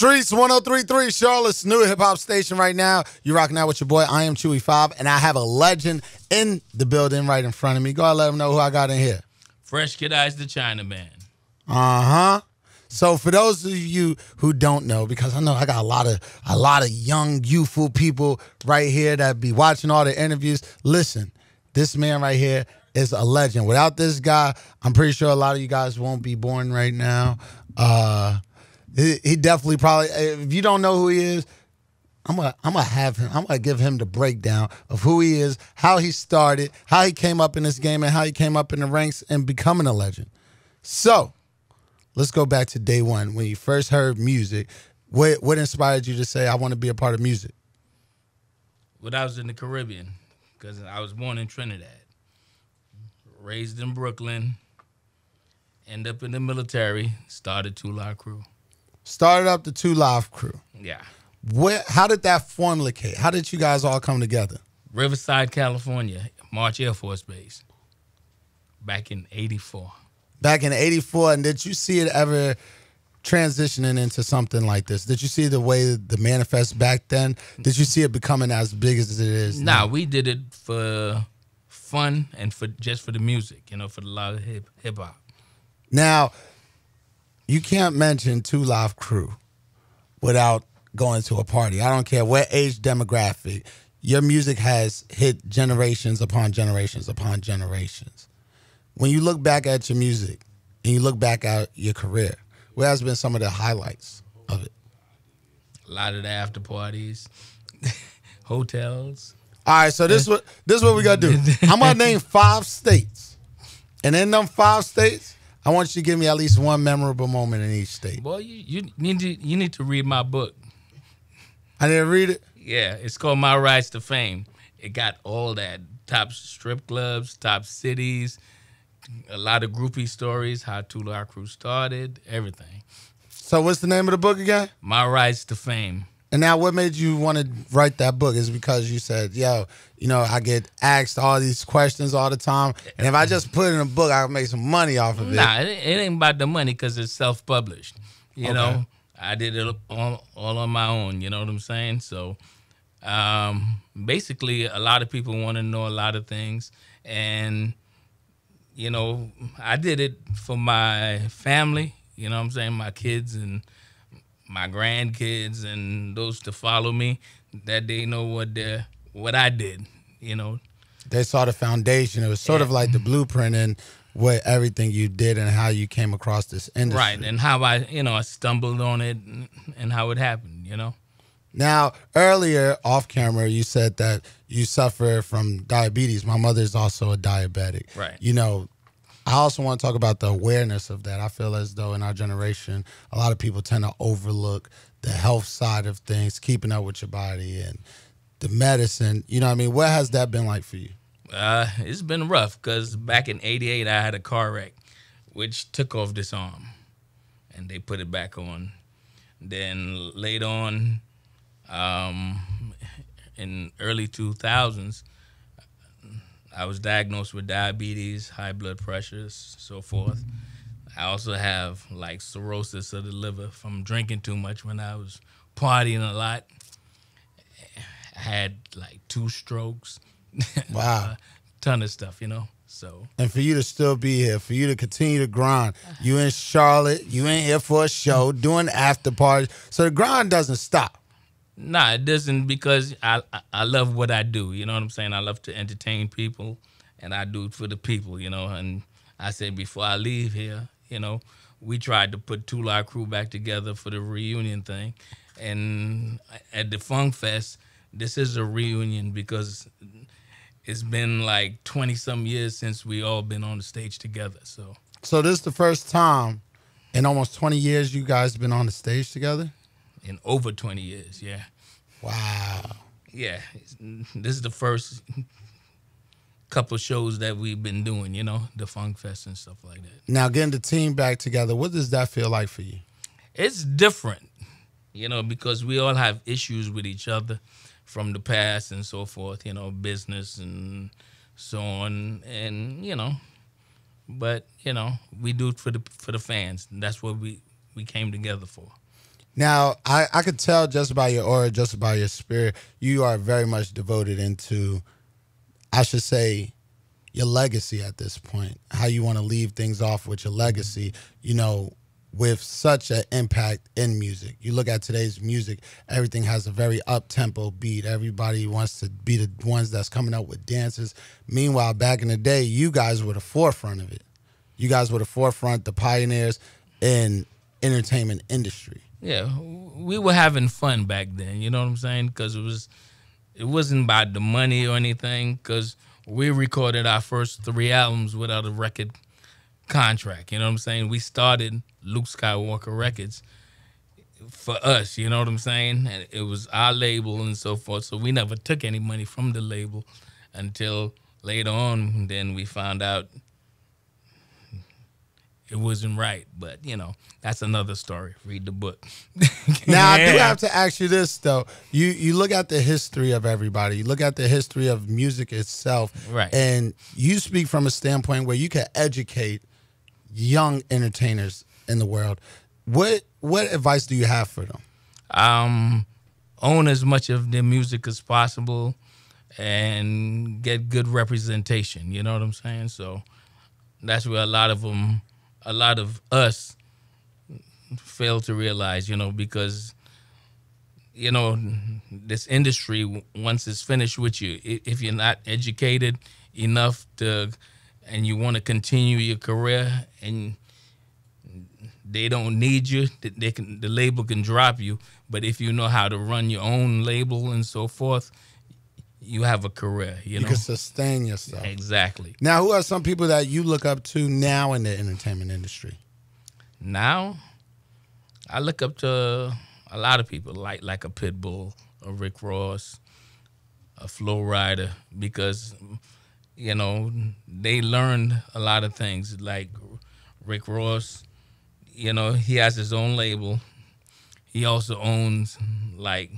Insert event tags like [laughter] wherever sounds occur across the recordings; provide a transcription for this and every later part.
Streetz 1033, Charlotte's new hip hop station right now. You're rocking out with your boy, I am Chewy Five, and I have a legend in the building right in front of me. Go ahead, let them know who I got in here. Fresh Kid Ice, the China Man. Uh huh. So for those of you who don't know, because I know I got a lot of a lot of young, youthful people right here that be watching all the interviews. Listen, this man right here is a legend. Without this guy, I'm pretty sure a lot of you guys won't be born right now. Uh, he, definitely probably. If you don't know who he is, I'm gonna I'm gonna have him. I'm gonna give him the breakdown of who he is, how he started, how he came up in this game, and how he came up in the ranks and becoming a legend. So let's go back to day one when you first heard music. What what inspired you to say I want to be a part of music? When I was in the Caribbean, because I was born in Trinidad, raised in Brooklyn, end up in the military, started Two Live Crew. Started up the Two Live Crew. Yeah. Where how did that formulate? How did you guys all come together? Riverside, California, March Air Force Base, back in '84. Back in '84, and did you see it ever transitioning into something like this? Did you see the way the manifest back then? Did you see it becoming as big as it is? Nah, now? we did it for fun and for just for the music, you know, for a lot of hip hip hop. Now, you can't mention Two Live Crew without going to a party. I don't care what age demographic. Your music has hit generations upon generations upon generations. When you look back at your music and you look back at your career, what has been some of the highlights of it? A lot of the after parties, [laughs] hotels. All right, so this is what this is what we gotta do. [laughs] I'm gonna name five states, and in them five states, I want you to give me at least one memorable moment in each state. Well, you, you need to you need to read my book. I didn't read it. Yeah, it's called My Rise to Fame. It got all that top strip clubs, top cities, a lot of groupie stories, how Live Crew started, everything. So what's the name of the book again? My Rise to Fame. And now, what made you want to write that book? Is because you said, "Yo, you know, I get asked all these questions all the time, and if I just put it in a book, I can make some money off of it." Nah, it, it ain't about the money because it's self-published. You Okay. know, I did it all, all on my own. You know what I'm saying? So, um, basically, a lot of people want to know a lot of things, and you know, I did it for my family. You know what I'm saying? My kids and my grandkids and those to follow me that they know what they what I did. You know, They saw the foundation. It was sort of like the mm-hmm. blueprint and what everything you did and how you came across this industry. right? And how I, you know, I stumbled on it and, and how it happened. You know. Now, earlier off camera, you said that you suffer from diabetes. My mother's also a diabetic. Right. You know, I also want to talk about the awareness of that. I feel as though in our generation, a lot of people tend to overlook the health side of things, keeping up with your body and the medicine. You know what I mean? What has that been like for you? Uh, it's been rough because back in '88 I had a car wreck, which took off this arm, and they put it back on. Then later on, um, in early 2000s, I was diagnosed with diabetes, high blood pressures, so forth. I also have like cirrhosis of the liver from drinking too much when I was partying a lot. I had like two strokes. [laughs] Wow. ton of stuff, you know. So And for you to still be here, for you to continue to grind. You in Charlotte, you ain't here for a show, doing after parties. So the grind doesn't stop. Nah, it doesn't because I, I I love what I do. You know what I'm saying? I love to entertain people, and I do it for the people. You know, and I said before I leave here, you know, we tried to put Two Live Crew back together for the reunion thing, and at the Funk Fest, this is a reunion because it's been like 20 some years since we all been on the stage together. So So this is the first time in almost 20 years you guys been on the stage together? In over 20 years, yeah. Wow. yeah, this is the first couple shows that we've been doing, you know, the Funk Fest and stuff like that. Now getting the team back together, what does that feel like for you? It's different, you know, because we all have issues with each other from the past and so forth, you know, business and so on, and you know, but you know, we do it for the for the fans. That's what we we came together for. Now, I, I could tell just by your aura, just by your spirit, you are very much devoted into, I should say, your legacy at this point. How you want to leave things off with your legacy, you know, with such an impact in music. You look at today's music, everything has a very up tempo beat. Everybody wants to be the ones that's coming up with dances. Meanwhile, back in the day, you guys were the forefront of it. You guys were the forefront, the pioneers in entertainment industry. Yeah, we were having fun back then. You know what I'm saying? Because it was, it wasn't about the money or anything. Because we recorded our first three albums without a record contract. You know what I'm saying? We started Luke Skywalker Records for us. You know what I'm saying? And it was our label and so forth. So we never took any money from the label until later on. Then we found out it wasn't right. But you know, that's another story. Read the book. [laughs] now I do have to ask you this though. You you look at the history of everybody. You look at the history of music itself, Right. And you speak from a standpoint where you can educate young entertainers in the world. What what advice do you have for them? um, own as much of their music as possible and get good representation. You know what I'm saying? So that's where a lot of them, a lot of us, fail to realize. You know, because you know this industry once it's finished with you, if you're not educated enough to, and you want to continue your career and they don't need you. th- They can the label can drop you, but if you know how to run your own label and so forth, you have a career. You, You know can sustain yourself. exactly. Now, who are some people that you look up to now in the entertainment industry? Now, I look up to a lot of people like like a Pitbull, a Rick Ross, a Flo Rida, because you know they learned a lot of things. Like Rick Ross, you know he has his own label. He also owns like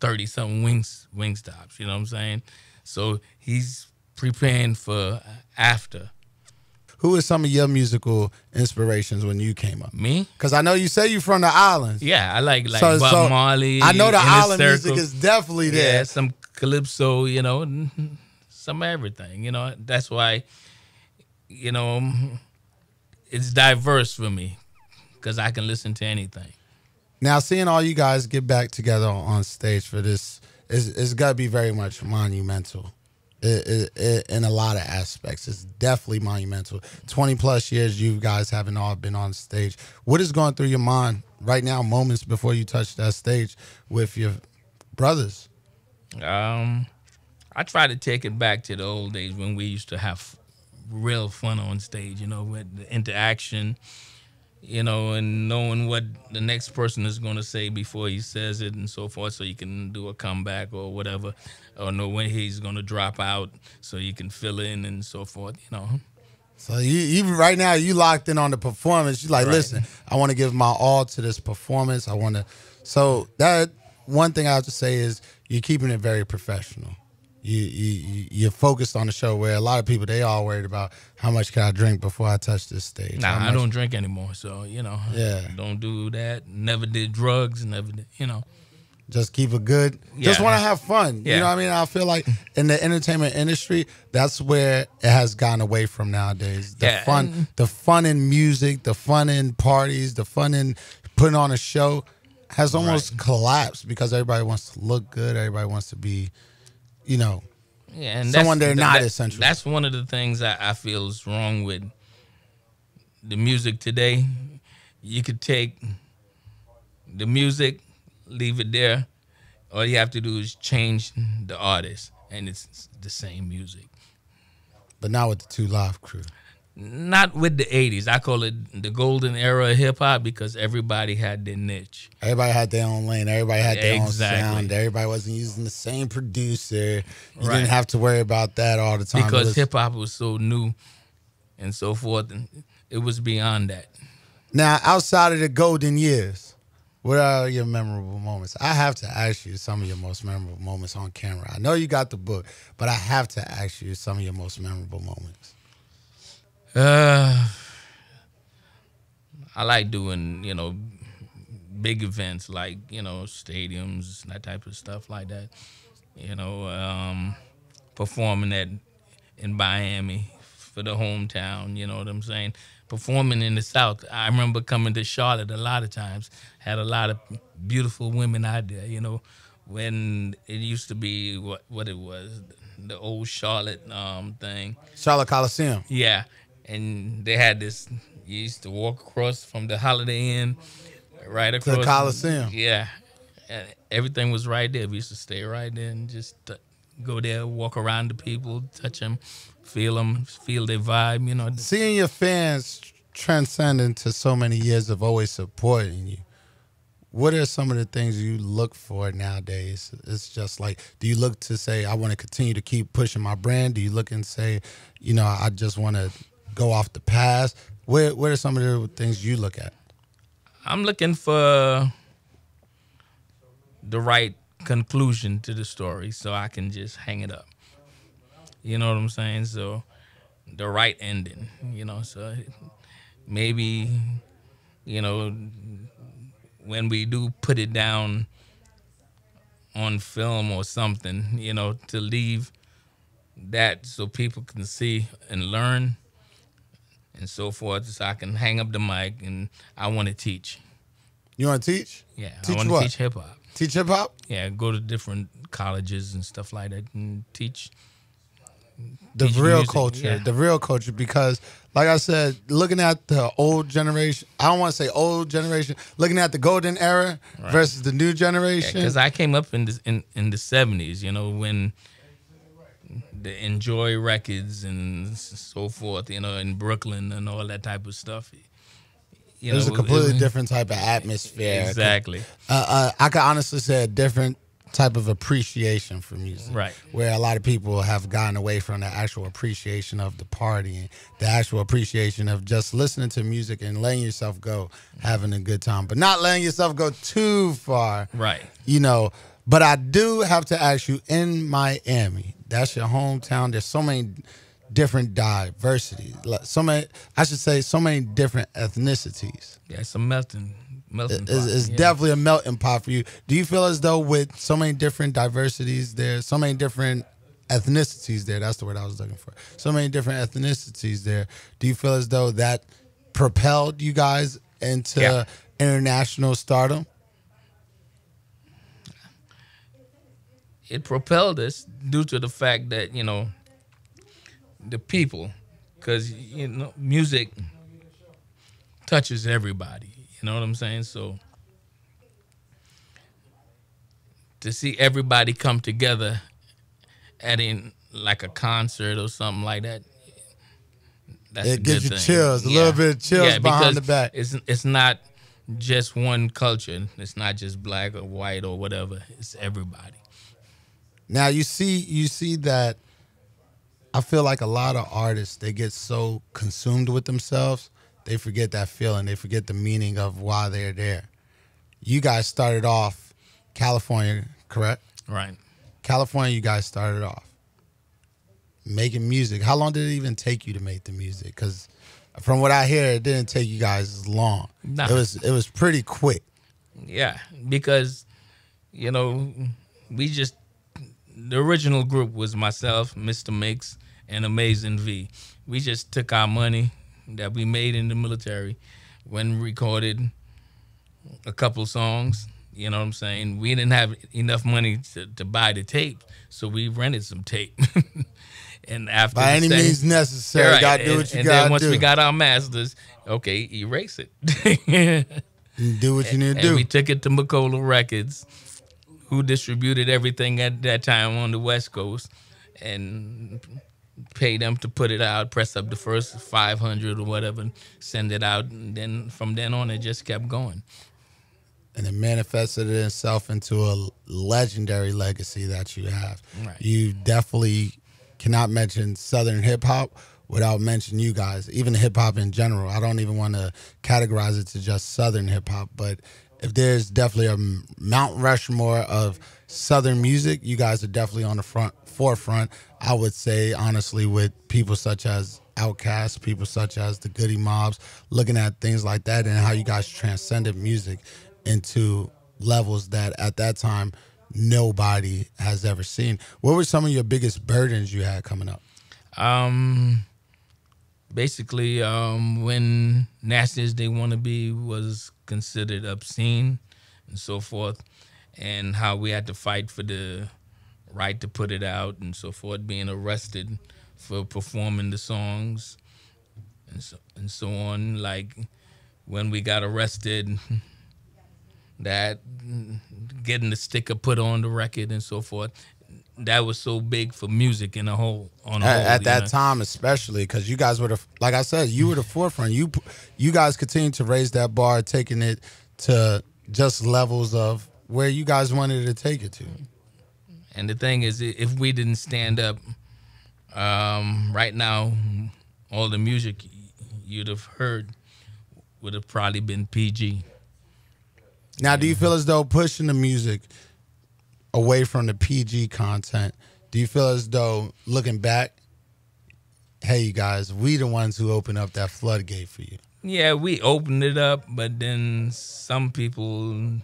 thirty something wings wing stops. You know what I'm saying? So he's preparing for after Who are some of your musical inspirations when you came up? me. Because I know you say you're from the islands. Yeah, I like like So- Bob so Marley. I know the island music is definitely there. Yeah, some calypso, you know, [laughs] some everything. You know, that's why, you know, it's diverse for me because I can listen to anything. Now, seeing all you guys get back together on stage for this is it's got to be very much monumental. It, it, it, in a lot of aspects, it's definitely monumental. Twenty plus years, you guys haven't all been on stage. What is going through your mind right now? Moments before you touch that stage with your brothers. Um, I try to take it back to the old days when we used to have real fun on stage. You know, with the interaction. You know, and knowing what the next person is going to say before he says it and so forth, so you can do a comeback or whatever, or know when he's going to drop out, so you can fill in and so forth. You know. So you, you right now you locked in on the performance. You're like, Right. listen, I want to give my all to this performance. I want to. So that one thing I have to say is you're keeping it very professional. You, you you- you're focused on the show where a lot of people they all worried about how much can I drink before I touch this stage. Nah, I don't drink anymore, so you know. [laughs] Yeah. Don't do that. Never did drugs. Never did. You know. just keep it good. Just want to have fun. You know what I mean? I feel like in the entertainment industry, that's where it has gone away from nowadays. The Yeah, fun, the fun in music, the fun in parties, the fun in putting on a show has almost collapsed because everybody wants to look good. Everybody wants to be, you know, Yeah, and Someone they're not that- essential. That's one of the things I, I feel is wrong with the music today. You could take the music, leave it there. All you have to do is change the artist, and it's the same music. but not with the two live crew. Not with the '80s. I call it the golden era of hip hop because everybody had their niche. Everybody had their own lane. Everybody had their Exactly. own sound. Everybody wasn't using the same producer. You Right. didn't have to worry about that all the time. Because hip hop was so new and so forth, and it was beyond that. Now, outside of the golden years, what are your memorable moments? I have to ask you some of your most memorable moments on camera. I know you got the book, but I have to ask you some of your most memorable moments. Uh, I like doing, you know, big events like you know stadiums, that type of stuff like that. You know, um, performing at in Miami for the hometown. You know what I'm saying? Performing in the South. I remember coming to Charlotte a lot of times. Had a lot of beautiful women out there. You know, when it used to be what what it was, the old Charlotte um, thing. Charlotte Coliseum. Yeah, and they had this. You used to walk across from the Holiday Inn, right across the Coliseum. Yeah, and everything was right there. We used to stay right there and just uh, go there, walk around the people, touch them, feel them, feel their vibe. You know, Seeing your fans transcend into so many years of always supporting you. What are some of the things you look for nowadays? It's just like, do you look to say, I want to continue to keep pushing my brand? Do you look and say, you know, I just want to go off the past? Where, what are some of the things you look at? I'm looking for the right conclusion to the story so I can just hang it up. You know what I'm saying? So the right ending, you know, so maybe you know when we do put it down on film or something, you know, to leave that so people can see and learn and so forth so I can hang up the mic and I want to teach. You want to teach? Yeah, Teach I want to teach hip hop. Teach hip hop? Yeah, go to different colleges and stuff like that and teach. the teach real music, culture, yeah. the real culture. Because, like I said, looking at the old generation, I don't want to say old generation. Looking at the golden era versus the new generation. Because I came up in the in, in the seventies, you know, when the Enjoy Records and so forth, you know, in Brooklyn and all that type of stuff. You it was a completely it- different type of atmosphere. Exactly. Uh, uh, I could honestly say a different type of appreciation for music. Right. Where a lot of people have gotten away from the actual appreciation of the party and the actual appreciation of just listening to music and letting yourself go, having a good time, but not letting yourself go too far. Right. you know. But I do have to ask you in Miami, that's your hometown. There's so many different diversities. Like, So many, I should say, so many different ethnicities. Yeah, it's a melting melting It's, pot. it's yeah. definitely a melting pot for you. Do you feel as though with so many different diversities there, so many different ethnicities there, that's the word I was looking for. So many different ethnicities there. Do you feel as though that propelled you guys into Yeah. international stardom? It propelled us due to the fact that you know the people because you know music touches everybody you know what i'm saying? So to see everybody come together at in like a concert or something like that that's It gives you thing. chills, a little bit of chills behind the back. it's it's not just one culture. It's not just black or white or whatever. It's everybody Now you see you see that I feel like a lot of artists they get so consumed with themselves, they forget that feeling, they forget the meaning of why they're there. You guys started off California, correct? right California you guys started off making music. How long did it even take you to make the music? Cuz from what I hear it didn't take you guys long. Nah. It was it was pretty quick. Yeah, because you know we just the original group was myself, Mr. Mix, and Amazing Vee. We just took our money that we made in the military when recorded a couple songs. You know what I'm saying? We didn't have enough money to, to buy the tape, so we rented some tape. [laughs] and after By the any second- means necessary, Right, got to do and- what you and got to then once do. we got our masters, okay, erase it. [laughs] do what you need to and do. we took it to Macola Records, who distributed everything at that time on the West Coast, and paid them to put it out, press up the first 500 or whatever, send it out, and then from then on it just kept going. and it manifested itself into a legendary legacy that you have. Right. You definitely cannot mention Southern hip hop without mentioning you guys, even hip hop in general. I don't even want to categorize it to just Southern hip hop, but if there's definitely a Mount Rushmore of Southern music, you guys are definitely on the front forefront. I would say honestly, with people such as Outkast, people such as the Goodie Mobs, looking at things like that and how you guys transcended music into levels that at that time nobody has ever seen. What were some of your biggest burdens you had coming up? Um, basically, um, when nasty as they want to be was considered obscene and so forth, and how we had to fight for the right to put it out and so forth, being arrested for performing the songs and so, and so on. Like when we got arrested, [laughs] that mm, getting the sticker put on the record and so forth. That was so big for music in a whole. On a at, whole, at that know? time, especially because you guys were the like I said, you were the forefront. You you guys continued to raise that bar, taking it to just levels of where you guys wanted to take it to. And the thing is, if we didn't stand up, um, right now, all the music you'd have heard would have probably been PG. Now, do you feel as though pushing the music away from the PG content, do you feel as though looking back, hey, you guys, we the ones who opened up that floodgate for you? Yeah, we opened it up, but then some people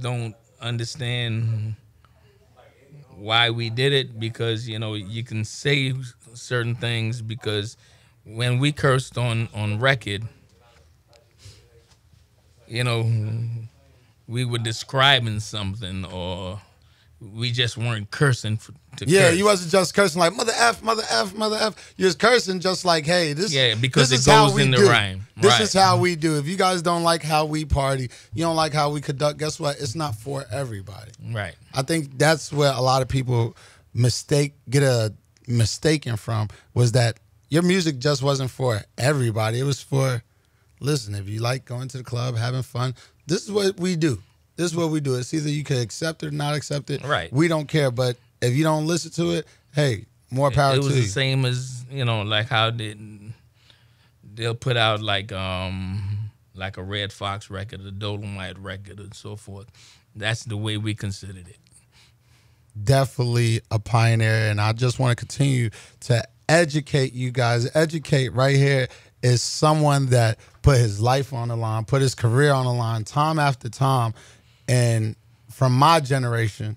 don't understand why we did it because you know you can say certain things because when we cursed on on record, you know, we were describing something or we just weren't cursing for, to Yeah, curse. you wasn't just cursing like mother f, mother f, mother f. You was cursing just like, hey, this. Yeah, because this it is how goes we in the do. rhyme. This Right. is how we do. If you guys don't like how we party, you don't like how we conduct. Guess what? It's not for everybody. right. I think that's where a lot of people mistake get a mistaken from was that your music just wasn't for everybody. It was for listen, if you like going to the club, having fun, this is what we do. This is what we do. It's either you can accept it or not accept it. Right. We don't care. But if you don't listen to it, hey, more power to you. it was the you. same as you know like how did they'll put out like um like a Redd Foxx record a Dolemite record and so forth that's the way we considered it definitely a pioneer and i just want to continue to educate you guys educate right here is someone that put his life on the line put his career on the line time after time and from my generation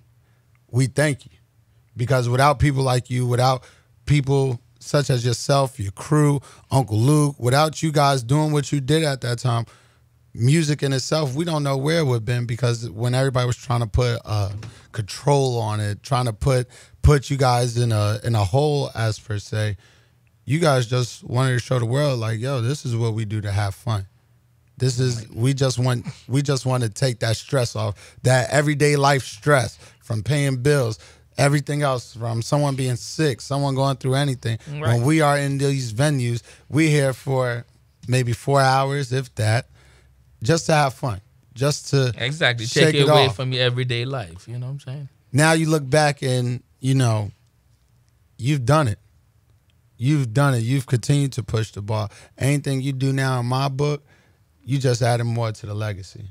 we thank you because without people like you without people such as yourself your crew uncle luke without you guys doing what you did at that time music in itself, we don't know where it would have been because when everybody was trying to put uh, control on it, trying to put put you guys in a in a hole as per se, you guys just wanted to show the world like, yo, this is what we do to have fun. This is we just want we just want to take that stress off, that everyday life stress from paying bills, everything else from someone being sick, someone going through anything. Right. When we are in these venues, we here for maybe four hours, if that, just to have fun, just to exactly take it it away off. from your everyday life you know what i'm saying now you look back and you know you've done it you've done it you've continued to push the ball anything you do now in my book you just added more to the legacy.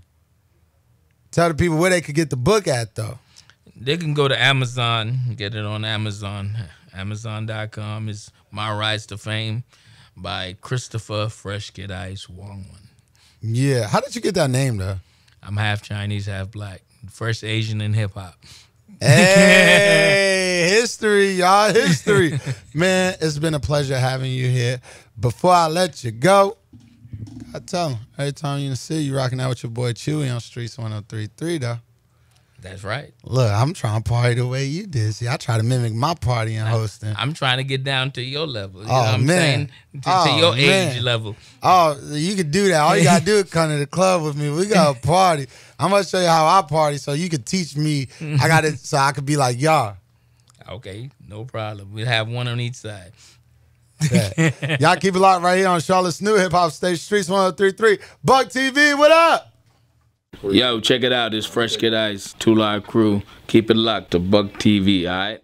Tell the people where they could get the book at though. They can go to amazon get it on amazon. Amazon.com is my rise to fame by christopher fresh kid ice wong yeah how did you get that name though? I'm half chinese half black. First asian in hip-hop Hey, [laughs] history, y'all, history. Man, it's been a pleasure having you here. Before I let you go, I tell them every time you in the city, you rocking out with your boy Chewy on Streetz 1033, though. that's right Look, I'm trying to party the way you did. See, I try to mimic my party and hosting. I'm trying to get down to your level. You Oh, know what I'm man. saying? To, to Oh, your man. age level. Oh, you could do that. All you gotta do is come to the club with me. We got a [laughs] party. I'm gonna show you how I party, so you could teach me. I got it, so I could be like y'all. Okay, no problem. We'll have one on each side. Y'all keep it locked right here on Charlotte's new hip hop station, Streetz 1033. Buck TV, what up? Yo, check it out. It's Fresh Kid Ice, Two Live Crew. Keep it locked to Buck TV, all right?